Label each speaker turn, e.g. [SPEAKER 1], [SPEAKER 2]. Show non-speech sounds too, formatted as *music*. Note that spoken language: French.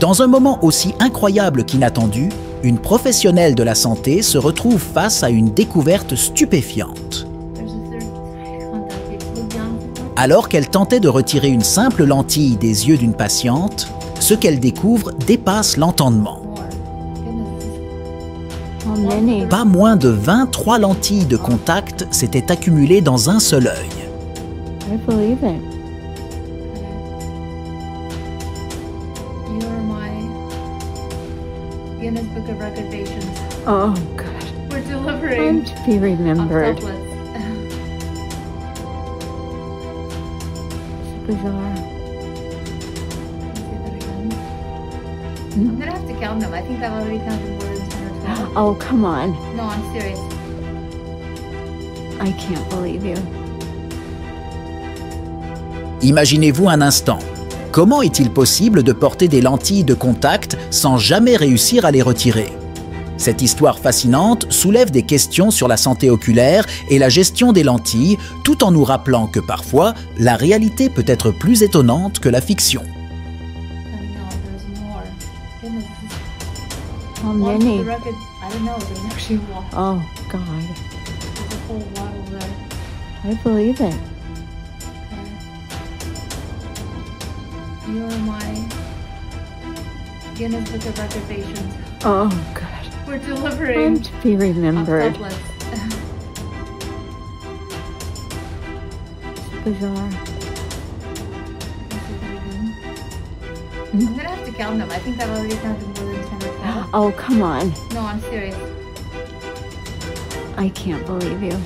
[SPEAKER 1] Dans un moment aussi incroyable qu'inattendu, une professionnelle de la santé se retrouve face à une découverte stupéfiante. Alors qu'elle tentait de retirer une simple lentille des yeux d'une patiente, ce qu'elle découvre dépasse l'entendement. Pas moins de 23 lentilles de contact s'étaient accumulées dans un seul œil.
[SPEAKER 2] Guinness Book of Record patients.
[SPEAKER 3] Oh, God.
[SPEAKER 2] We're
[SPEAKER 3] I'm
[SPEAKER 2] delivering
[SPEAKER 3] to be remembered. It's bizarre.
[SPEAKER 2] Say. Hmm? I'm gonna have to count them. I think I've already counted more than 10 or 12. *gasps*
[SPEAKER 3] Oh, come on.
[SPEAKER 2] No, I'm serious.
[SPEAKER 3] I can't believe you.
[SPEAKER 1] Imaginez-vous un instant. Comment est-il possible de porter des lentilles de contact sans jamais réussir à les retirer? Cette histoire fascinante soulève des questions sur la santé oculaire et la gestion des lentilles, tout en nous rappelant que parfois, la réalité peut être plus étonnante que la fiction.
[SPEAKER 2] Coming out, there's more. Goodness.
[SPEAKER 3] How
[SPEAKER 2] One for
[SPEAKER 3] many?
[SPEAKER 2] the record. I don't know. There's actually one.
[SPEAKER 3] Oh, God.
[SPEAKER 2] There's a whole lot over there.
[SPEAKER 3] I believe it.
[SPEAKER 2] You are my Guinness Book of Record patients.
[SPEAKER 3] Oh, God.
[SPEAKER 2] We're delivering.
[SPEAKER 3] I'm to be remembered. bizarre.
[SPEAKER 2] I'm gonna have to count them. I think I've already counted more than 10 or 12. *gasps*
[SPEAKER 3] Oh, come on.
[SPEAKER 2] No, I'm serious.
[SPEAKER 3] I can't believe you.